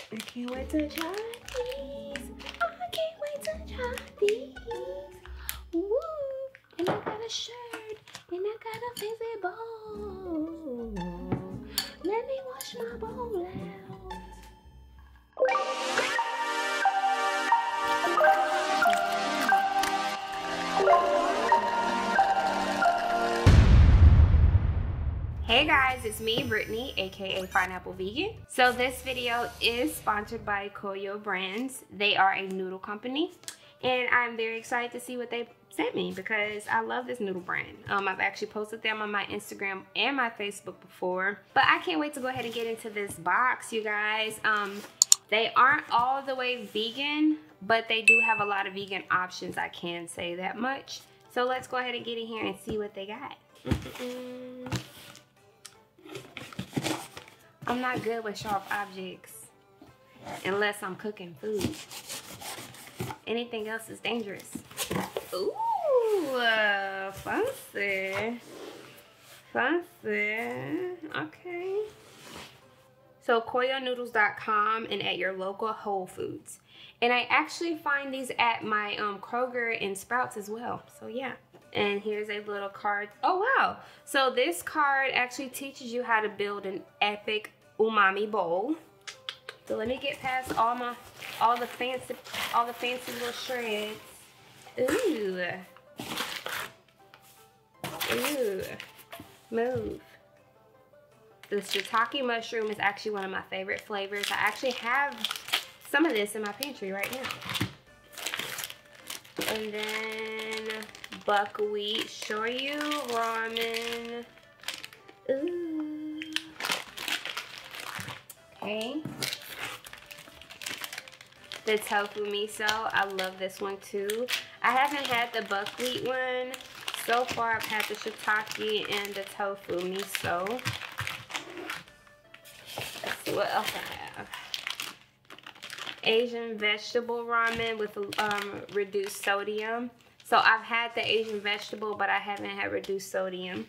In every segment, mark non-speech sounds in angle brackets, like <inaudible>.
I can't wait to try these. Oh, I can't wait to try these. Woo! And I got a shirt, and I got a fancy bowl. Let me wash my bowl out. Hey guys, it's me, Brittany, aka Fineapple Vegan. So this video is sponsored by Koyo Brands. They are a noodle company, and I'm very excited to see what they sent me because I love this noodle brand. Um, I've actually posted them on my Instagram and my Facebook before, but I can't wait to go ahead and get into this box, you guys. Um, they aren't all the way vegan, but they do have a lot of vegan options. I can say that much. So let's go ahead and get in here and see what they got. Mm. <laughs> I'm not good with sharp objects unless I'm cooking food. Anything else is dangerous. Ooh, uh, fancy. Fancy. Okay. So koyonoodles.com and at your local Whole Foods. And I actually find these at my um, Kroger and Sprouts as well. So yeah. And here's a little card. Oh wow. So this card actually teaches you how to build an epic umami bowl. So let me get past all my all the fancy all the fancy little shreds. Ooh. Ooh. Move. The shiitake mushroom is actually one of my favorite flavors. I actually have some of this in my pantry right now. And then buckwheat shoyu ramen. Okay. The tofu miso. I love this one too. I haven't had the buckwheat one. So far I've had the shiitake and the tofu miso. Let's see what else I have. Asian vegetable ramen with um, reduced sodium. So I've had the Asian vegetable, but I haven't had reduced sodium.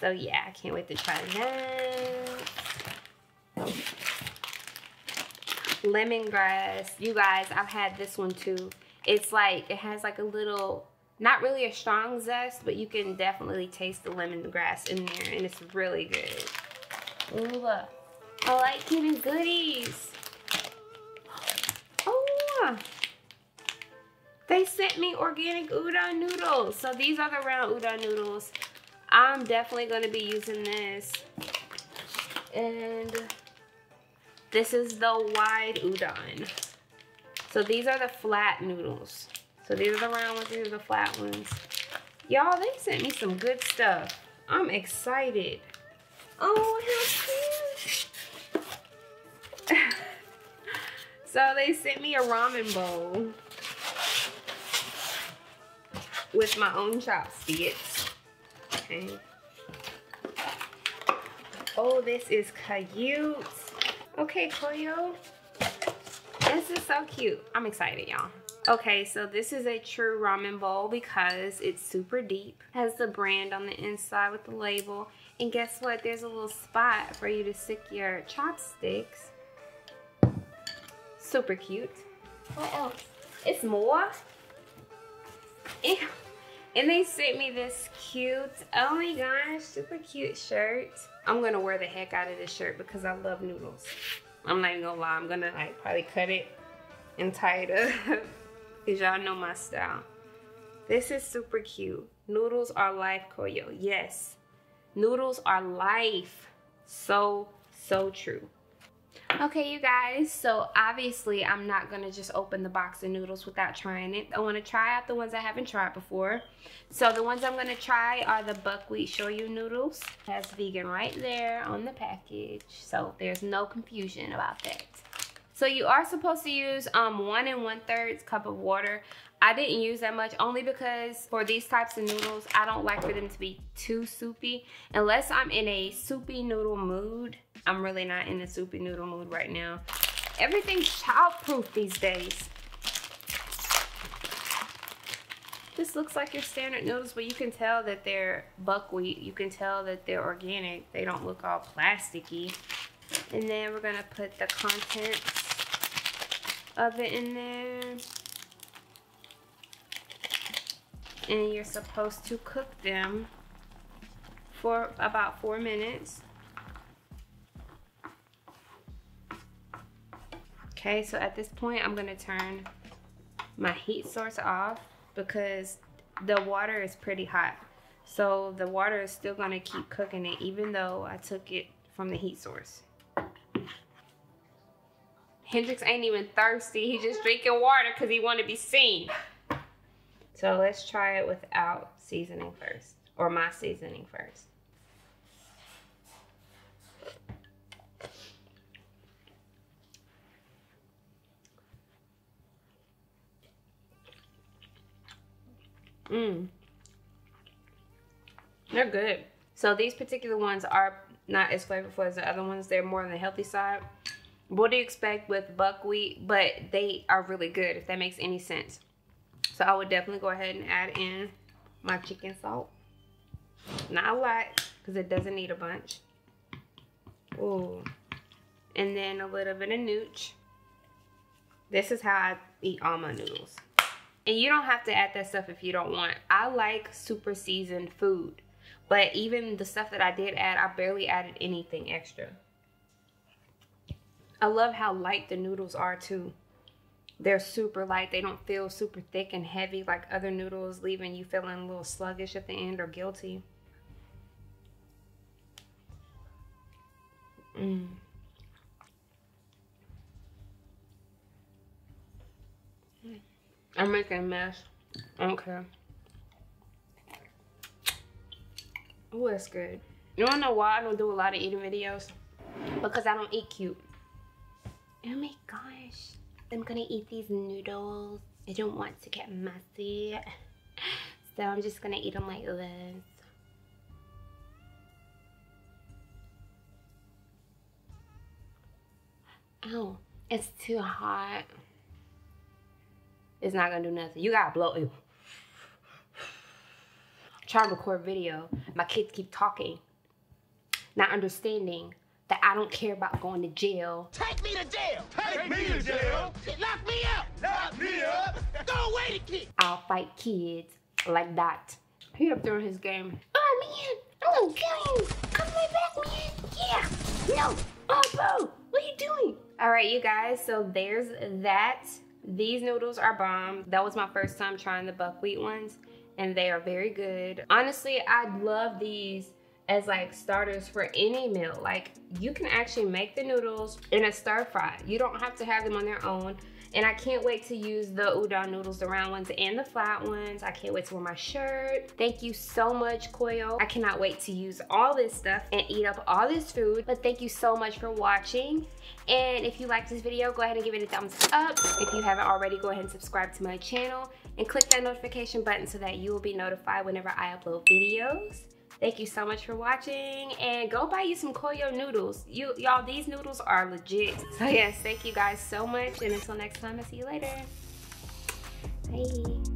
So yeah, I can't wait to try that. Lemongrass. You guys, I've had this one too. It's like, it has like a little, not really a strong zest, but you can definitely taste the lemongrass in there. And it's really good. Ooh, I like getting goodies. <gasps> Oh, they sent me organic udon noodles. So these are the round udon noodles. I'm definitely going to be using this. And this is the wide udon. So these are the flat noodles. So these are the round ones, these are the flat ones. Y'all, they sent me some good stuff. I'm excited. Oh, how cute. <laughs> so they sent me a ramen bowl with my own chopsticks. Okay. Oh, this is cute. Okay, Koyo. This is so cute. I'm excited, y'all. Okay, so this is a true ramen bowl because it's super deep. Has the brand on the inside with the label. And guess what? There's a little spot for you to stick your chopsticks. Super cute. What else? It's more. Ew. And they sent me this cute, oh my gosh, super cute shirt. I'm gonna wear the heck out of this shirt because I love noodles. I'm not even gonna lie, I'm gonna like probably cut it and tie it up <laughs> because y'all know my style. This is super cute. Noodles are life, Koyo. Yes, noodles are life. So, so true. Okay, you guys, so obviously I'm not going to just open the box of noodles without trying it. I want to try out the ones I haven't tried before. So the ones I'm going to try are the buckwheat shoyu noodles. It has vegan right there on the package, so there's no confusion about that. So you are supposed to use um, one and one third cup of water. I didn't use that much only because for these types of noodles, I don't like for them to be too soupy. Unless I'm in a soupy noodle mood. I'm really not in a soupy noodle mood right now. Everything's child-proof these days. This looks like your standard noodles, but you can tell that they're buckwheat. You can tell that they're organic. They don't look all plasticky. And then we're gonna put the contents of it in there. And you're supposed to cook them for about four minutes. Okay, so at this point, I'm gonna turn my heat source off because the water is pretty hot. So the water is still gonna keep cooking it even though I took it from the heat source. Hendrix ain't even thirsty. He just drinking water because he want to be seen. So let's try it without seasoning first. Or my seasoning first. Mmm. They're good. So these particular ones are not as flavorful as the other ones. They're more on the healthy side. What do you expect with buckwheat? But they are really good, if that makes any sense. So I would definitely go ahead and add in my chicken salt. Not a lot, because it doesn't need a bunch. Ooh. And then a little bit of nooch. This is how I eat all my noodles. And you don't have to add that stuff if you don't want. I like super seasoned food. But even the stuff that I did add, I barely added anything extra. I love how light the noodles are too. They're super light. They don't feel super thick and heavy like other noodles, leaving you feeling a little sluggish at the end or guilty. Mm. I'm making a mess. I don't care. Oh, that's good. You wanna know why I don't do a lot of eating videos? Because I don't eat cute. Oh my gosh. I'm gonna eat these noodles. I don't want to get messy. So I'm just gonna eat them like this. Oh, it's too hot. It's not gonna do nothing. You gotta blow it. Try to record video. My kids keep talking, not understanding that I don't care about going to jail. Take me to jail! Take me to jail! Lock me up! Lock me up! Go away the kid! I'll fight kids like that. He up there in his game. Oh man, I'm gonna kill you. Come right back, man. Yeah. No. Oh, bro, what are you doing? All right, you guys, so there's that. These noodles are bomb. That was my first time trying the buckwheat ones and they are very good. Honestly, I love these as like starters for any meal. Like you can actually make the noodles in a stir fry. You don't have to have them on their own. And I can't wait to use the udon noodles, the round ones and the flat ones. I can't wait to wear my shirt. Thank you so much, Koyo. I cannot wait to use all this stuff and eat up all this food. But thank you so much for watching. And if you liked this video, go ahead and give it a thumbs up. If you haven't already, go ahead and subscribe to my channel and click that notification button so that you will be notified whenever I upload videos. Thank you so much for watching and go buy you some Koyo noodles. You Y'all, these noodles are legit. So yes, thank you guys so much and until next time, I'll see you later. Bye.